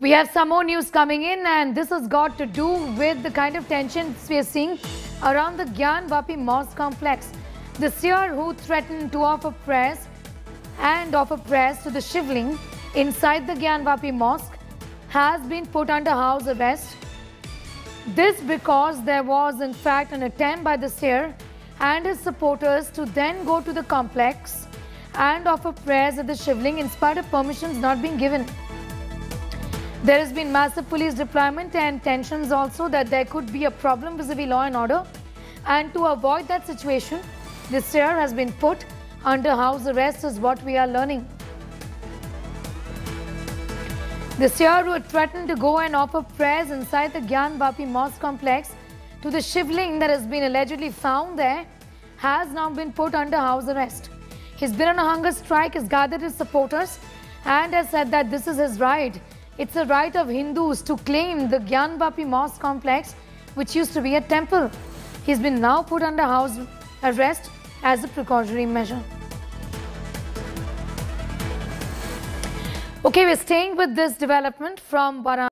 We have some more news coming in, and this has got to do with the kind of tensions we are seeing around the Gyan Vapi Mosque complex. The seer who threatened to offer prayers and offer prayers to the Shivling inside the Gyan Vapi Mosque has been put under house arrest. This because there was in fact an attempt by the seer and his supporters to then go to the complex and offer prayers at the Shivling in spite of permissions not being given. There has been massive police deployment and tensions also that there could be a problem vis-a-vis law and order. And to avoid that situation, this seer has been put under house arrest is what we are learning. The seer who had threatened to go and offer prayers inside the Gyan Vapi Mosque complex to the Shivling that has been allegedly found there has now been put under house arrest. He's been on a hunger strike, has gathered his supporters and has said that this is his right it's a right of Hindus to claim the Gyan Vapi Mosque complex, which used to be a temple. He's been now put under house arrest as a precautionary measure. Okay, we're staying with this development from Varanasi.